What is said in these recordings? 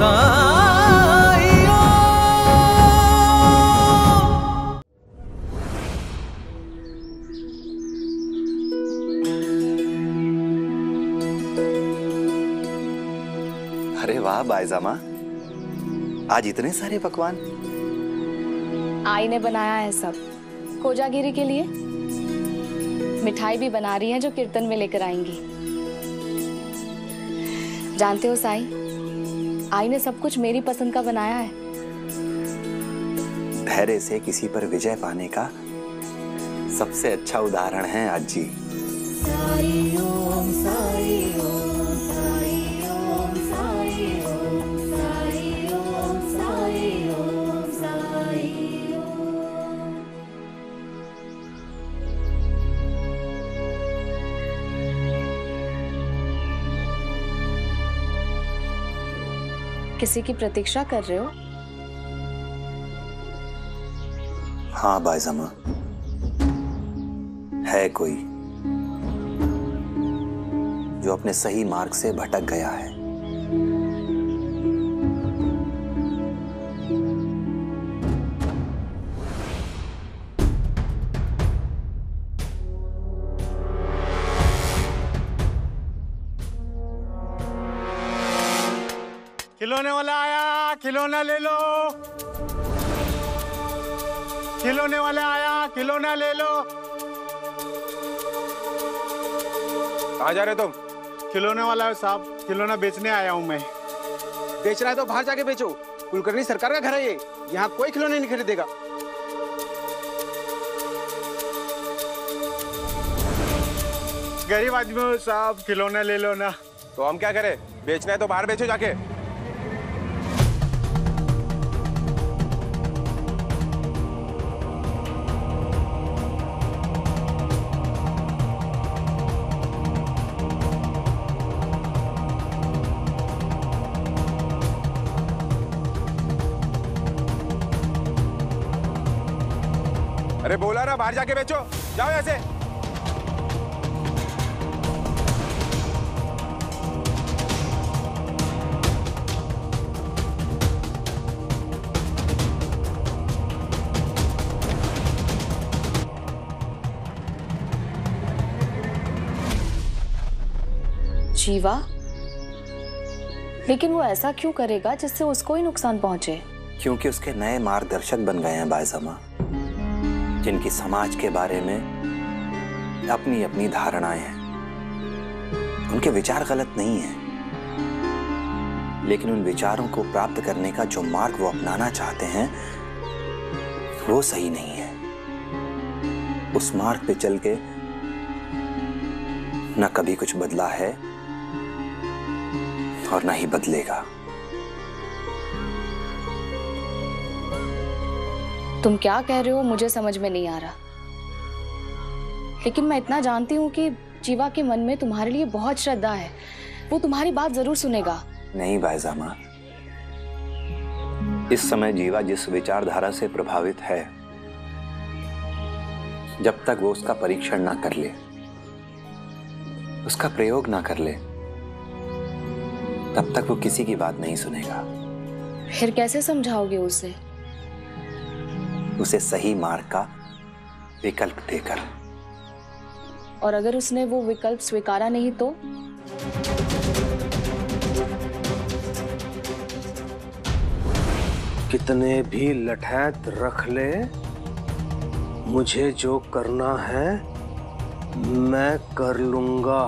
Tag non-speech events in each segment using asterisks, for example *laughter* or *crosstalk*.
अरे वाह, बायजामा। आज इतने सारे पकवान। आई ने बनाया है सब। कोजागिरी के लिए। मिठाई भी बना रही है जो कीर्तन में लेकर आएँगी। जानते हो साई आई ने सब कुछ मेरी पसंद का बनाया है। धैर्य से किसी पर विजय पाने का सबसे अच्छा उदाहरण है आज। जी किसी की प्रतीक्षा कर रहे हो? हाँ बायजमा है कोई जो अपने सही मार्ग से भटक गया है। खिलौने वाला आया खिलौना ले लो। खिलौने वाला आया खिलौना ले लो। कहाँ जा रहे तुम? खिलौने वाला है साहब खिलौना बेचने आया हूँ मैं। बेच रहा है तो बाहर जाके बेचो। कुलकर्णी सरकार का घर है ये। यहाँ कोई खिलौने नहीं खरीदेगा गरीब आदमी हो साहब खिलौना ले लो ना। तो हम क्या करें? बेचना है तो बाहर बेचो जाके। अरे बोला ना बाहर जाके बेचो। जाओ ऐसे जीवा लेकिन वो ऐसा क्यों करेगा जिससे उसको ही नुकसान पहुँचे? क्योंकि उसके नए मार्गदर्शक बन गए हैं बायजामा जिनकी समाज के बारे में अपनी अपनी धारणाएँ हैं। उनके विचार गलत नहीं हैं। लेकिन उन विचारों को प्राप्त करने का जो मार्ग वो अपनाना चाहते हैं, वो सही नहीं है। उस मार्ग पे चल के ना कभी कुछ बदला है और ना ही बदलेगा। तुम क्या कह रहे हो? मुझे समझ में नहीं आ रहा। लेकिन मैं इतना जानती हूँ कि जीवा के मन में तुम्हारे लिए बहुत श्रद्धा है। वो तुम्हारी बात ज़रूर सुनेगा। नहीं बायजामा इस समय जीवा जिस विचारधारा से प्रभावित है जब तक वो उसका परीक्षण ना कर ले उसका प्रयोग ना कर ले तब तक वो किसी की बात नहीं सुनेगा। फिर कैसे समझाओगे उसे? उसे सही मार्ग का विकल्प देकर। और अगर उसने वो विकल्प स्वीकारा नहीं तो? कितने भी लठैत रख ले मुझे जो करना है मैं कर लूँगा।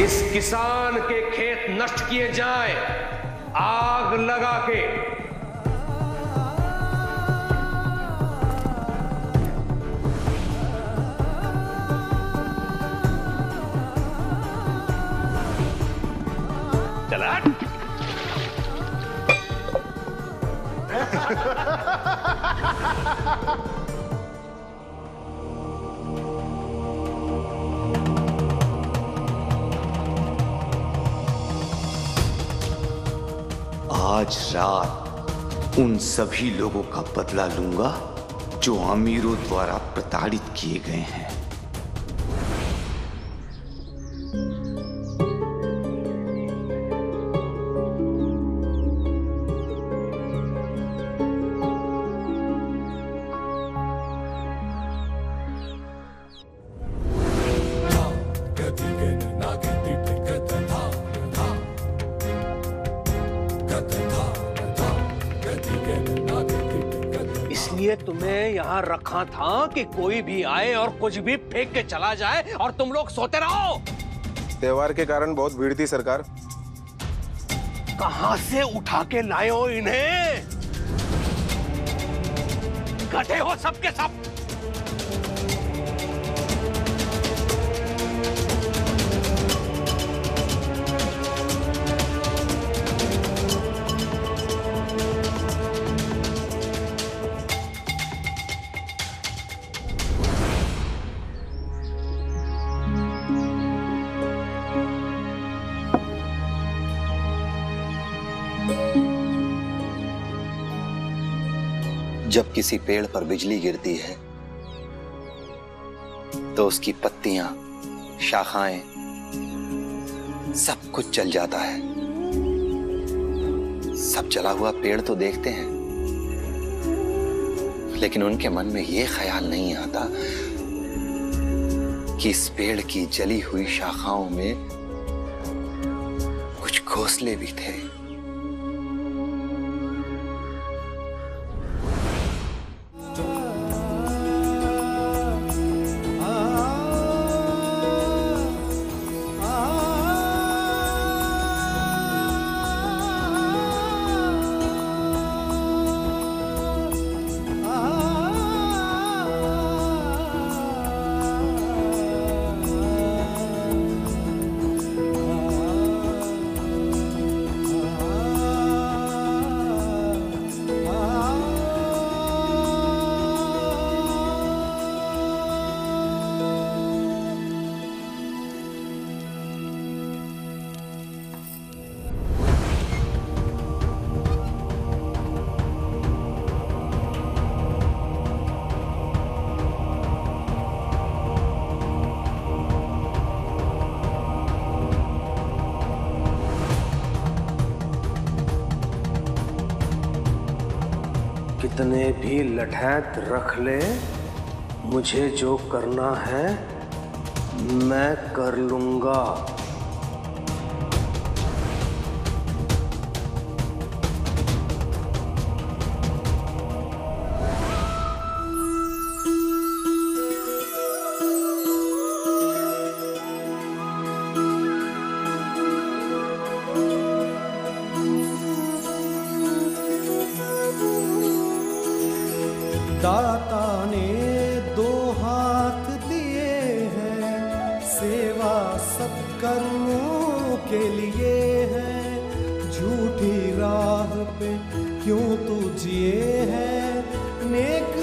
इस किसान के खेत नष्ट किए जाए? आग लगा के। चला। *laughs* आज रात उन सभी लोगों का बदला लूँगा जो अमीरों द्वारा प्रताड़ित किए गए हैं। इसलिए तुम्हें यहाँ रखा था कि कोई भी आए और कुछ भी फेंक के चला जाए और तुम लोग सोते रहो। त्योहार के कारण बहुत भीड़ थी सरकार। कहा से उठा के लाए हो इन्हें? गधे हो सबके सब। जब किसी पेड़ पर बिजली गिरती है तो उसकी पत्तियाँ, शाखाएँ, सब कुछ जल जाता है। सब जला हुआ पेड़ तो देखते हैं, लेकिन उनके मन में यह ख्याल नहीं आता कि इस पेड़ की जली हुई शाखाओं में कुछ घोंसले भी थे। कितने भी लठैत रख ले मुझे जो करना है मैं कर लूँगा। के लिए है। झूठी राह पे क्यों तू जिए है? नेक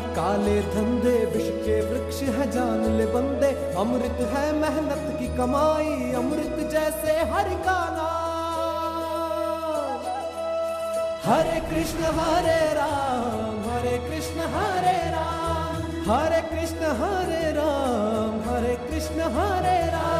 काले धंधे, विष के वृक्ष है जान ले बंदे। अमृत है मेहनत की कमाई, अमृत जैसे हरि का नाम। हरे कृष्ण, हरे राम, हरे कृष्ण, हरे राम। हरे कृष्ण, हरे राम, हरे कृष्ण, हरे राम।